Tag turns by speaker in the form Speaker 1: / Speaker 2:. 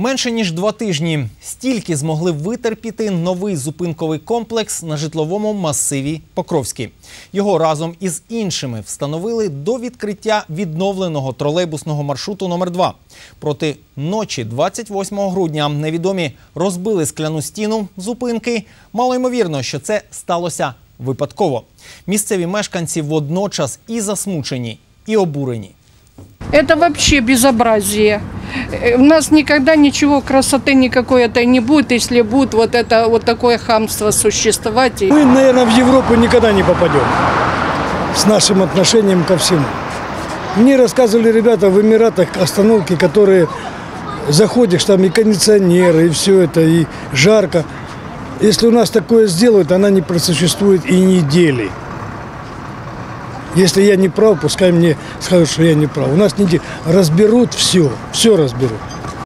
Speaker 1: Менше ніж два тижні стільки змогли витерпіти новий зупинковий комплекс на житловому масиві Покровський. Його разом із іншими встановили до відкриття відновленого тролейбусного маршруту номер 2 Проти ночі 28 грудня невідомі розбили скляну стіну зупинки. Мало ймовірно, що це сталося випадково. Місцеві мешканці водночас і засмучені, і обурені.
Speaker 2: Это вообще безобразие. Э, У нас никогда ничего, красоты никакой этой не будет, если будет вот это вот такое хамство существовать.
Speaker 3: Мы, наверное, в Европу никогда не попадем с нашим отношением ко всему. Мне рассказывали ребята в Эмиратах остановки, которые заходишь, там и кондиционеры, и все это, и жарко. Если у нас такое сделают, она не просуществует и недели. Если я не прав, пускай мне скажут, что я не прав. У нас не разберут все, все разберут.